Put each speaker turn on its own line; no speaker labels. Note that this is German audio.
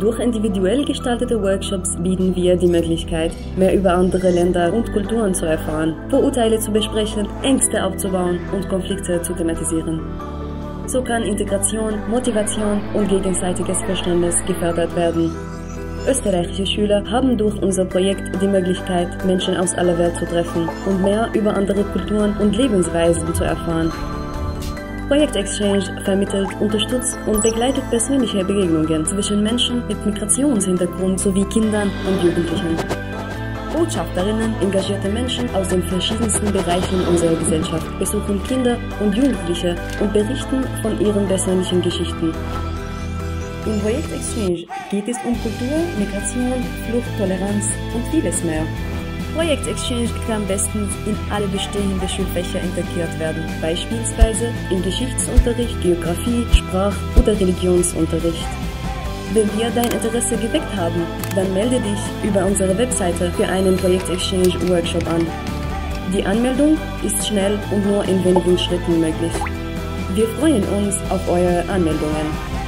Durch individuell gestaltete Workshops bieten wir die Möglichkeit, mehr über andere Länder und Kulturen zu erfahren, Vorurteile zu besprechen, Ängste aufzubauen und Konflikte zu thematisieren. So kann Integration, Motivation und gegenseitiges Verständnis gefördert werden. Österreichische Schüler haben durch unser Projekt die Möglichkeit, Menschen aus aller Welt zu treffen und mehr über andere Kulturen und Lebensweisen zu erfahren. Projekt Exchange vermittelt, unterstützt und begleitet persönliche Begegnungen zwischen Menschen mit Migrationshintergrund sowie Kindern und Jugendlichen. Botschafterinnen, engagierte Menschen aus den verschiedensten Bereichen unserer Gesellschaft besuchen Kinder und Jugendliche und berichten von ihren persönlichen Geschichten. Im Projekt Exchange geht es um Kultur, Migration, Flucht, Toleranz und vieles mehr. Projekt Exchange kann bestens in alle bestehenden Schulfächer integriert werden, beispielsweise in Geschichtsunterricht, Geografie, Sprach- oder Religionsunterricht. Wenn wir dein Interesse geweckt haben, dann melde dich über unsere Webseite für einen Projekt Exchange Workshop an. Die Anmeldung ist schnell und nur in wenigen Schritten möglich. Wir freuen uns auf eure Anmeldungen.